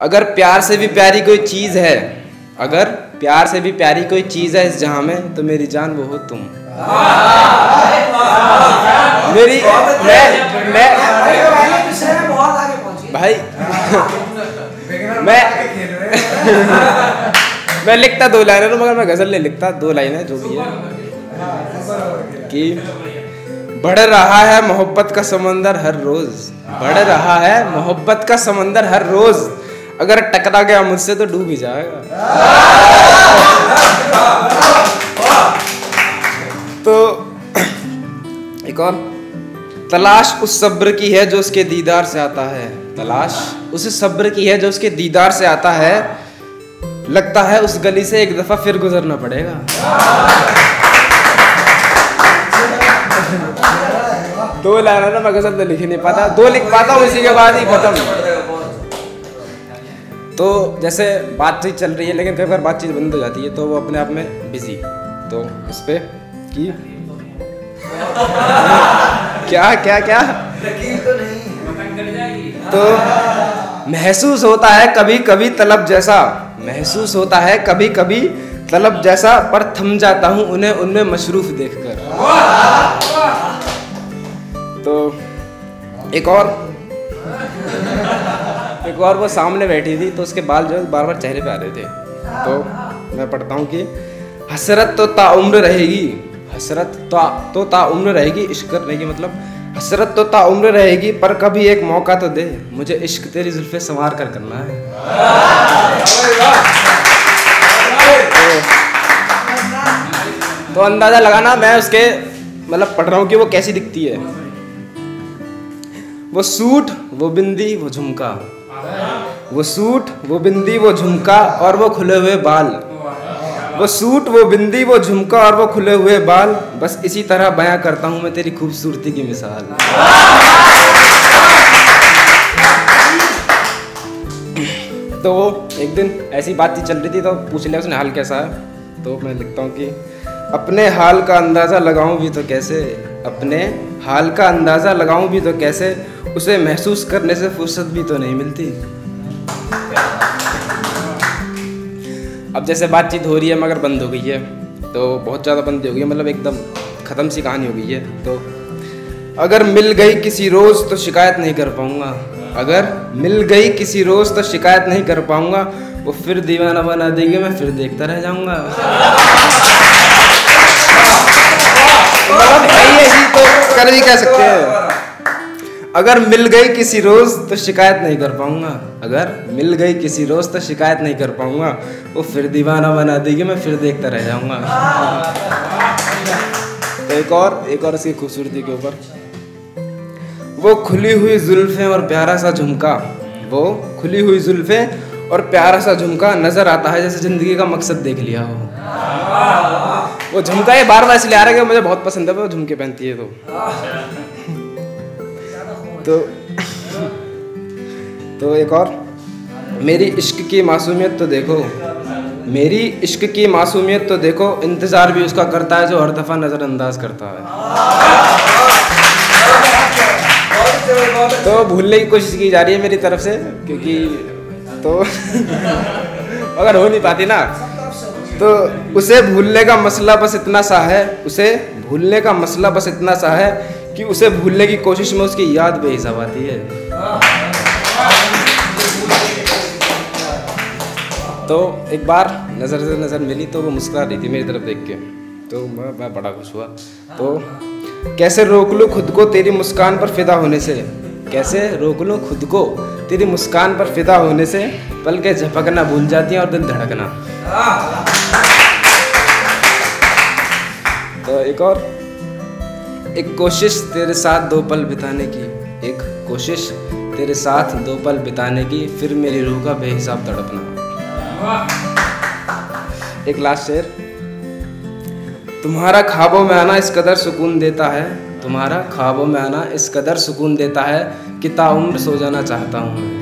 अगर प्यार से भी प्यारी कोई चीज़ है, अगर प्यार से भी प्यारी कोई चीज़ है इस जहाँ में तो मेरी जान वो हो तुम। मेरी मैं मैं भाई, मैं मैं लिखता दो लाइन, मगर मैं गज़ल नहीं लिखता, दो लाइन जो भी है। कि बढ़ रहा है मोहब्बत का समंदर हर रोज, बढ़ रहा है मोहब्बत का समंदर हर रोज। अगर टकरा गया मुझसे तो डूब ही जाएगा। तो एक और, तलाश उस सब्र की है जो उसके दीदार से आता है। तलाश उस सब्र की है जो उसके दीदार से आता है। लगता है उस गली से एक दफ़ा फिर गुजरना पड़ेगा। दो लाइन ना मैं गज़ल तो लिख नहीं पाता। दो लिख पाता हूँ इसी के बाद ही खत्म। तो जैसे बातचीत चल रही है लेकिन कई बार बातचीत बंद हो जाती है तो वो अपने आप में बिज़ी तो इस पे की क्या क्या क्या? तो महसूस होता है कभी कभी तलब जैसा। महसूस होता है कभी कभी तलब जैसा पर थम जाता हूँ उन्हें उनमें मशरूफ देखकर। तो एक और एक और वो सामने बैठी थी तो उसके बाल जो बार बार चेहरे पे आ रहे थे। तो मैं पढ़ता हूँ कि हसरत तो ताउम्र रहेगी, हसरत तो तो ताउम्र रहेगी, इश्क की मतलब हसरत तो ताउम्र रहेगी, पर कभी एक मौका तो दे, मुझे इश्क तेरी जुल्फे संवार कर करना है। तो अंदाज़ा लगाना, मैं उसके मतलब पढ़ रहा हूँ कि वो कैसी दिखती है। वो सूट, वो बिंदी, वो झुमका। वो सूट, वो बिंदी, वो झुमका और वो खुले हुए बाल। वो सूट, वो बिंदी, वो झुमका और वो खुले हुए बाल। बस इसी तरह बयां करता हूँ मैं तेरी खूबसूरती की मिसाल। तो एक दिन ऐसी बातचीत चल रही थी तो पूछ लिया उसने हाल कैसा है। तो मैं लिखता हूँ कि, अपने हाल का अंदाज़ा लगाऊँ भी तो कैसे? अपने हाल का अंदाज़ा लगाऊँ भी तो कैसे उसे महसूस करने से फुर्सत भी तो नहीं मिलती। अब जैसे बातचीत हो रही है, मगर बंद हो गई है तो बहुत ज़्यादा बंद हो गई है मतलब एकदम ख़त्म सी कहानी हो गई है तो अगर मिल गई किसी रोज़ तो शिकायत नहीं कर पाऊँगा। अगर मिल गई किसी रोज़ तो शिकायत नहीं कर पाऊँगा, वो फिर दीवाना बना देंगे, मैं फिर देखता रह जाऊँगा। भाई ऐसी तो कर भी कह सकते हैं। अगर मिल गई किसी रोज तो शिकायत नहीं कर पाऊँगा। अगर मिल गई किसी रोज तो शिकायत नहीं कर पाऊँगा। वो फिर दीवाना बना देगी, मैं फिर देखता रह जाऊँगा। तो एक और एक और इसकी खूबसूरती के ऊपर। वो खुली हुई जुल्फे और प्यारा सा झुमका। वो खुली हुई जुल्फे और प्यारा सा झुमका नज़र आता है, जैसे ज़िंदगी का मकसद देख लिया हो। वो झुमका ये बार बार इसलिए आ रहा है कि मुझे बहुत पसंद है, वो झुमके पहनती है तो। तो तो एक और। मेरी इश्क की मासूमियत तो देखो। मेरी इश्क की मासूमियत तो देखो, इंतज़ार भी उसका करता है, जो हर दफ़ा नज़रअंदाज करता है। तो भूलने की कोशिश की जा रही है मेरी तरफ़ से, क्योंकि तो अगर हो नहीं पाती ना तो उसे भूलने का मसला बस इतना सा है, उसे भूलने का मसला बस इतना सा है कि उसे भूलने की कोशिश में उसकी याद बेहिसाब आती है। तो एक बार नज़र से नज़र मिली तो वो मुस्कुरा रही थी मेरी तरफ़ देख के। तो मैं मैं बड़ा खुश हुआ। तो कैसे रोक लूँ खुद को तेरी मुस्कान पर फिदा होने से? कैसे रोक लूँ खुद को तेरी मुस्कान पर फिदा होने से पल के झपकना भूल जाती हैं और दिल धड़कना। तो एक और। एक कोशिश तेरे साथ दो पल बिताने की, एक कोशिश तेरे साथ दो पल बिताने की, फिर मेरी रूह का बेहिसाब तड़पना। एक लास्ट शेर तुम्हारा ख्वाबों में आना इस कदर सुकून देता है तुम्हारा ख्वाबों में आना इस कदर सुकून देता है कि ताउम्र सो जाना चाहता हूँ